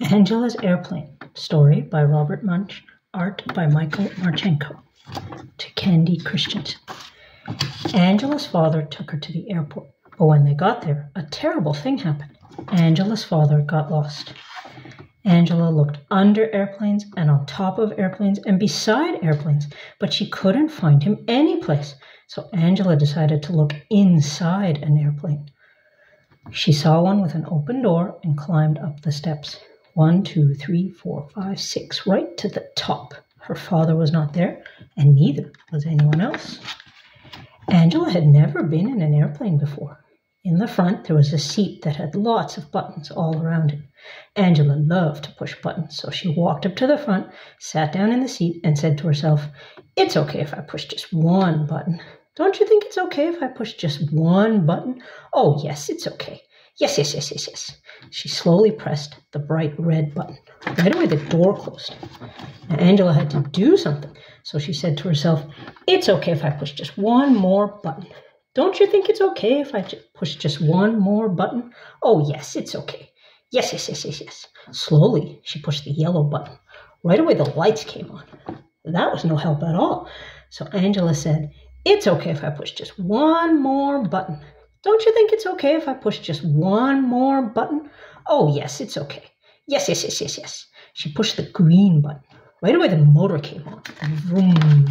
Angela's Airplane, story by Robert Munsch, art by Michael Martchenko. To Candy Christensen. Angela's father took her to the airport, but when they got there, a terrible thing happened. Angela's father got lost. Angela looked under airplanes and on top of airplanes and beside airplanes, but she couldn't find him anyplace. So Angela decided to look inside an airplane. She saw one with an open door and climbed up the steps. One, two, three, four, five, six, right to the top. Her father was not there, and neither was anyone else. Angela had never been in an airplane before. In the front, there was a seat that had lots of buttons all around it. Angela loved to push buttons, so she walked up to the front, sat down in the seat, and said to herself, It's okay if I push just one button. Don't you think it's okay if I push just one button? Oh, yes, it's okay. Yes, yes, yes, yes, yes. She slowly pressed the bright red button. Right away, the door closed. Now, Angela had to do something, so she said to herself, It's okay if I push just one more button. Don't you think it's okay if I push just one more button? Oh, yes, it's okay. Yes, yes, yes, yes, yes. Slowly, she pushed the yellow button. Right away, the lights came on. That was no help at all. So Angela said, It's okay if I push just one more button. Don't you think it's okay if I push just one more button? Oh, yes, it's okay. Yes, yes, yes, yes, yes. She pushed the green button. Right away, the motor came on. Vroom.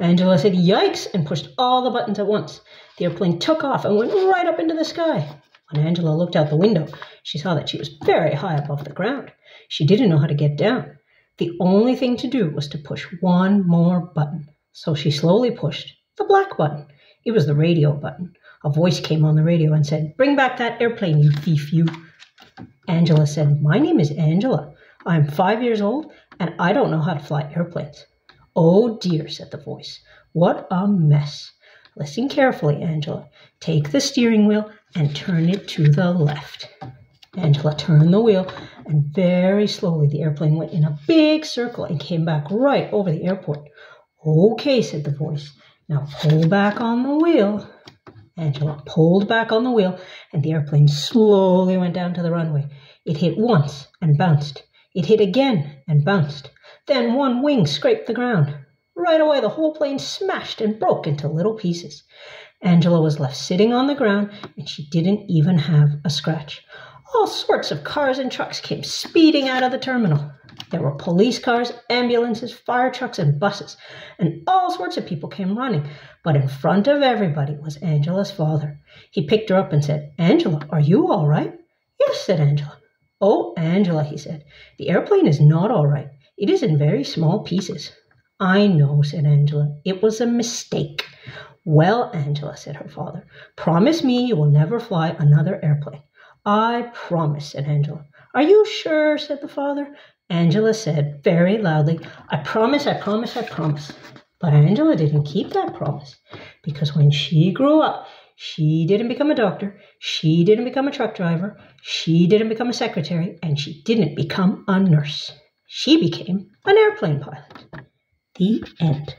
Angela said, Yikes, and pushed all the buttons at once. The airplane took off and went right up into the sky. When Angela looked out the window, she saw that she was very high above the ground. She didn't know how to get down. The only thing to do was to push one more button. So she slowly pushed the black button. It was the radio button. A voice came on the radio and said, Bring back that airplane, you thief, you. Angela said, My name is Angela. I'm five years old and I don't know how to fly airplanes. Oh dear, said the voice. What a mess. Listen carefully, Angela. Take the steering wheel and turn it to the left. Angela turned the wheel, and very slowly the airplane went in a big circle and came back right over the airport. Okay, said the voice. Now pull back on the wheel. Angela pulled back on the wheel, and the airplane slowly went down to the runway. It hit once and bounced. It hit again and bounced. Then one wing scraped the ground. Right away, the whole plane smashed and broke into little pieces. Angela was left sitting on the ground, and she didn't even have a scratch. All sorts of cars and trucks came speeding out of the terminal. There were police cars, ambulances, fire trucks, and buses, and all sorts of people came running. But in front of everybody was Angela's father. He picked her up and said, Angela, are you all right? Yes, said Angela. Oh, Angela, he said, the airplane is not all right. It is in very small pieces. I know, said Angela. It was a mistake. Well, Angela, said her father, promise me you will never fly another airplane. I promise, said Angela. Are you sure? said the father. Angela said very loudly, I promise, I promise, I promise. But Angela didn't keep that promise because when she grew up, she didn't become a doctor, she didn't become a truck driver, she didn't become a secretary, and she didn't become a nurse. She became an airplane pilot. The end.